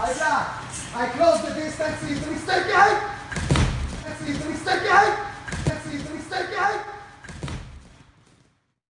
I. I close the distance easily. Stay behind. Let's easily stay behind.